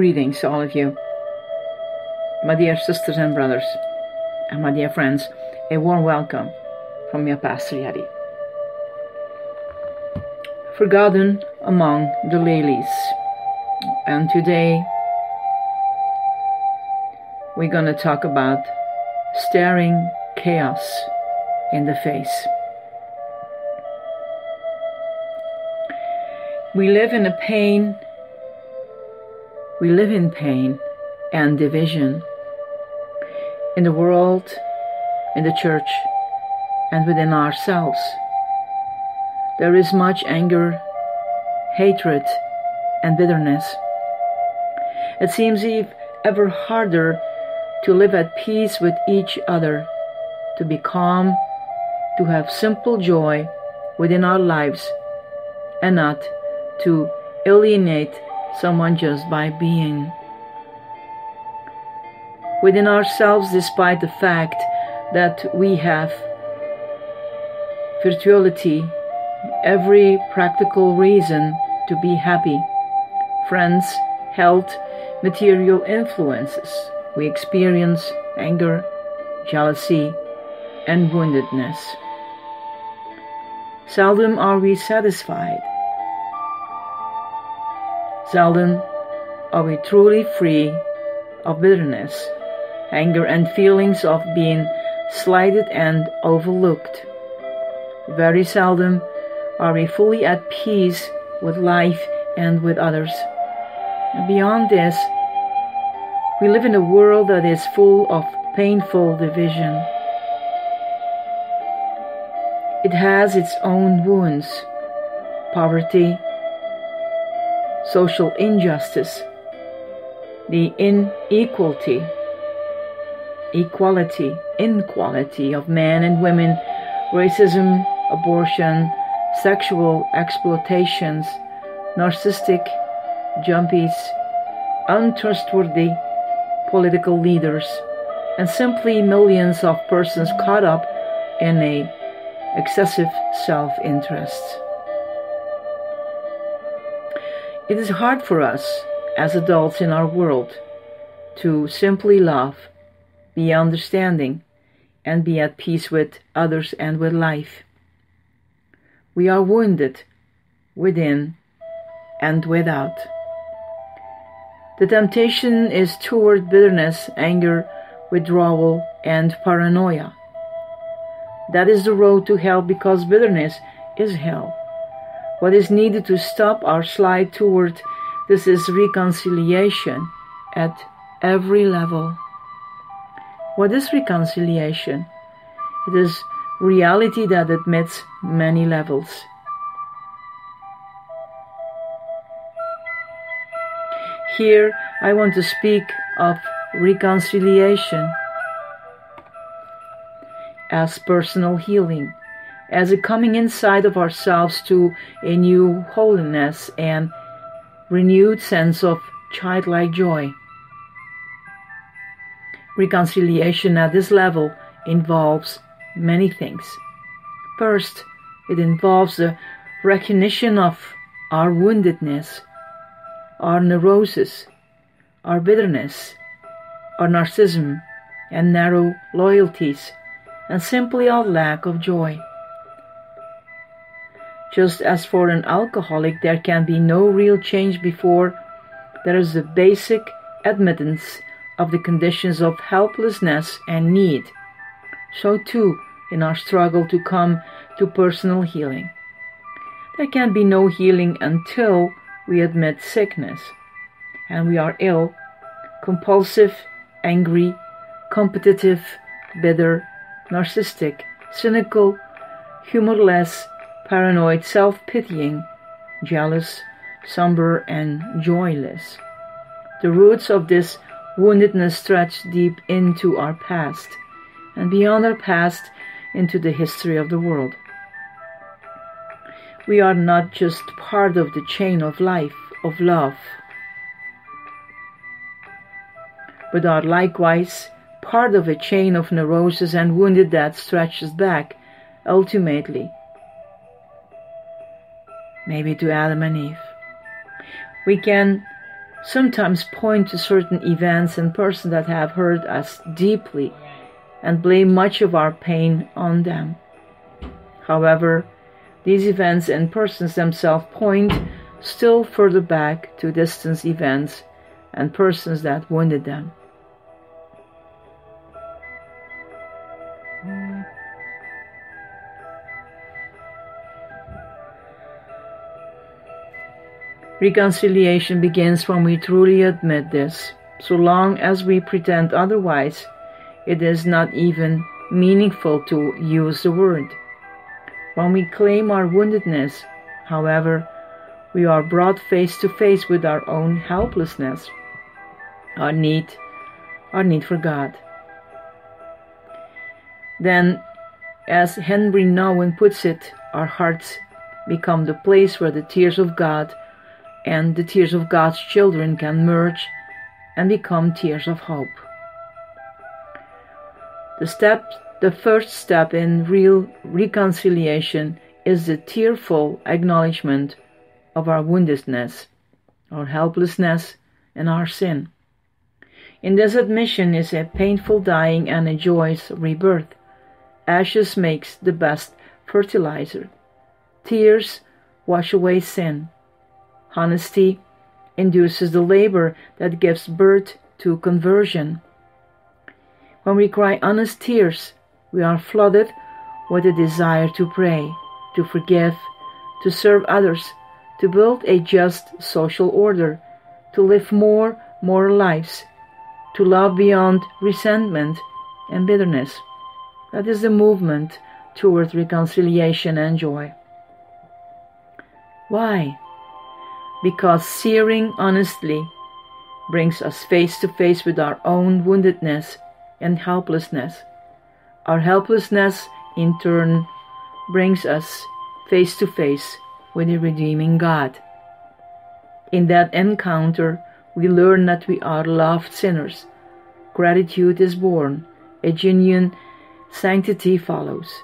Greetings, all of you, my dear sisters and brothers, and my dear friends. A warm welcome from your Pastor Jetty. Forgotten among the lilies. And today we're going to talk about staring chaos in the face. We live in a pain we live in pain and division in the world, in the church, and within ourselves. There is much anger, hatred, and bitterness. It seems ever harder to live at peace with each other, to be calm, to have simple joy within our lives, and not to alienate someone just by being. Within ourselves, despite the fact that we have virtuality, every practical reason to be happy, friends, health, material influences, we experience anger, jealousy, and woundedness. Seldom are we satisfied Seldom are we truly free of bitterness, anger, and feelings of being slighted and overlooked. Very seldom are we fully at peace with life and with others. Beyond this, we live in a world that is full of painful division. It has its own wounds poverty, social injustice, the inequality, equality, inequality of men and women, racism, abortion, sexual exploitations, narcissistic jumpies, untrustworthy political leaders, and simply millions of persons caught up in a excessive self-interest. It is hard for us as adults in our world to simply love, be understanding, and be at peace with others and with life. We are wounded within and without. The temptation is toward bitterness, anger, withdrawal, and paranoia. That is the road to hell because bitterness is hell. What is needed to stop our slide toward this is reconciliation at every level. What is reconciliation? It is reality that admits many levels. Here I want to speak of reconciliation as personal healing as a coming inside of ourselves to a new holiness and renewed sense of childlike joy. Reconciliation at this level involves many things. First, it involves the recognition of our woundedness, our neurosis, our bitterness, our narcissism, and narrow loyalties, and simply our lack of joy. Just as for an alcoholic there can be no real change before there is the basic admittance of the conditions of helplessness and need, so too in our struggle to come to personal healing. There can be no healing until we admit sickness, and we are ill, compulsive, angry, competitive, bitter, narcissistic, cynical, humorless, paranoid, self pitying, jealous, somber, and joyless. The roots of this woundedness stretch deep into our past, and beyond our past into the history of the world. We are not just part of the chain of life, of love, but are likewise part of a chain of neurosis and wounded that stretches back, ultimately, maybe to Adam and Eve. We can sometimes point to certain events and persons that have hurt us deeply and blame much of our pain on them. However, these events and persons themselves point still further back to distant events and persons that wounded them. Reconciliation begins when we truly admit this. So long as we pretend otherwise, it is not even meaningful to use the word. When we claim our woundedness, however, we are brought face to face with our own helplessness, our need, our need for God. Then, as Henri Nouwen puts it, our hearts become the place where the tears of God and the tears of God's children can merge and become tears of hope. The step, the first step in real reconciliation is the tearful acknowledgement of our woundedness, our helplessness, and our sin. In this admission is a painful dying and a joyous rebirth. Ashes makes the best fertilizer. Tears wash away sin. Honesty induces the labor that gives birth to conversion. When we cry honest tears, we are flooded with a desire to pray, to forgive, to serve others, to build a just social order, to live more moral lives, to love beyond resentment and bitterness. That is the movement towards reconciliation and joy. Why? Because searing honestly brings us face to face with our own woundedness and helplessness. Our helplessness, in turn, brings us face to face with the redeeming God. In that encounter, we learn that we are loved sinners. Gratitude is born, a genuine sanctity follows.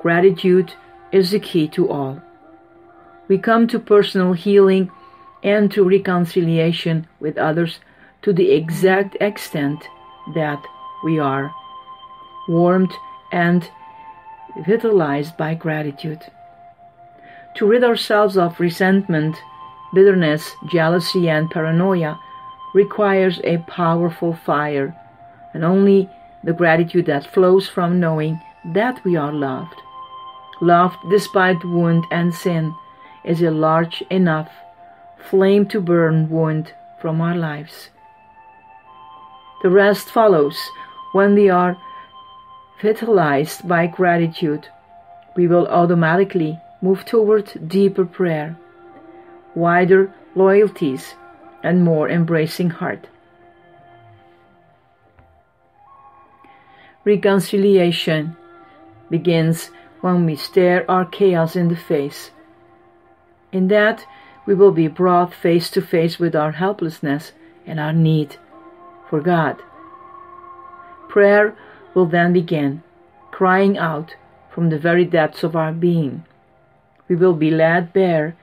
Gratitude is the key to all. We come to personal healing and to reconciliation with others to the exact extent that we are warmed and vitalized by gratitude. To rid ourselves of resentment, bitterness, jealousy, and paranoia requires a powerful fire, and only the gratitude that flows from knowing that we are loved Love, despite wound and sin, is a large enough flame to burn wound from our lives. The rest follows when we are vitalized by gratitude. We will automatically move toward deeper prayer, wider loyalties, and more embracing heart. Reconciliation begins when we stare our chaos in the face. In that, we will be brought face to face with our helplessness and our need for God. Prayer will then begin, crying out from the very depths of our being. We will be laid bare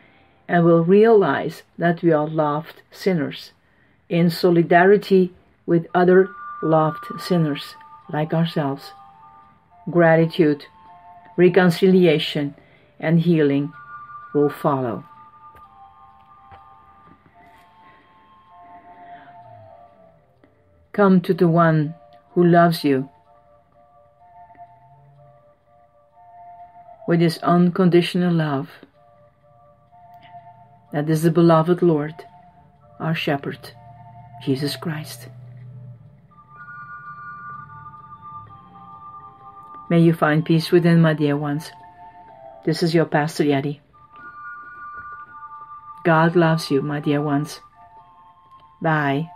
and will realize that we are loved sinners in solidarity with other loved sinners like ourselves. Gratitude reconciliation, and healing will follow. Come to the one who loves you with his unconditional love. That is the beloved Lord, our shepherd, Jesus Christ. May you find peace within, my dear ones. This is your Pastor Jetty. God loves you, my dear ones. Bye.